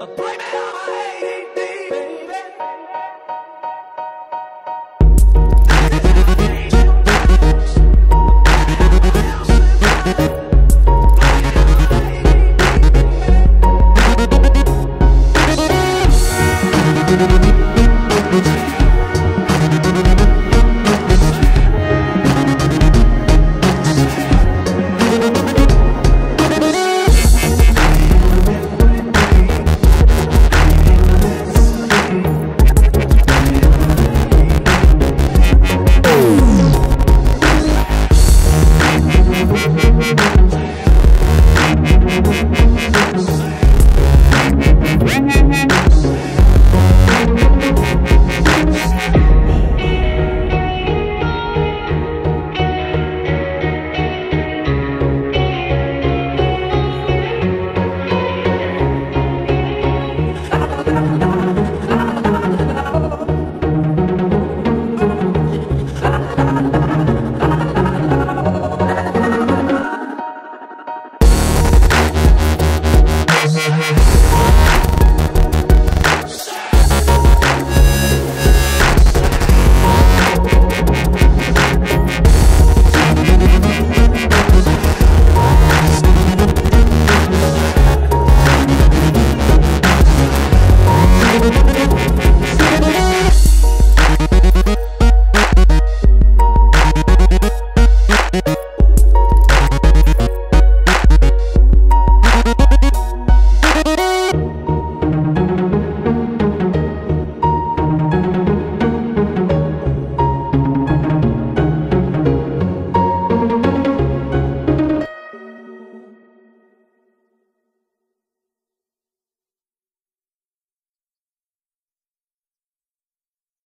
Blame it on me.